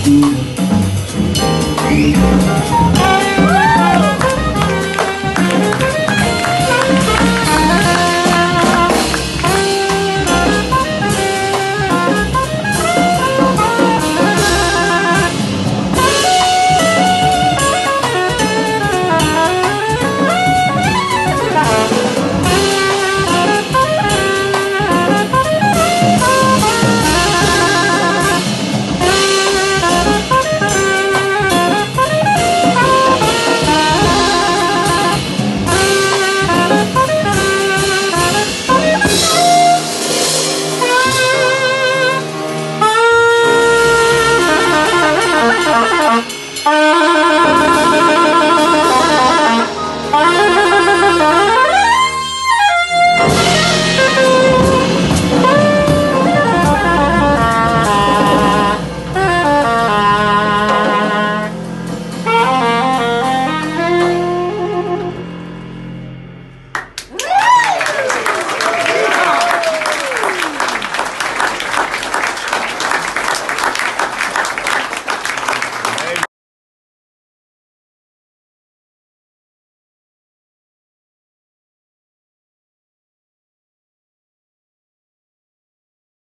escura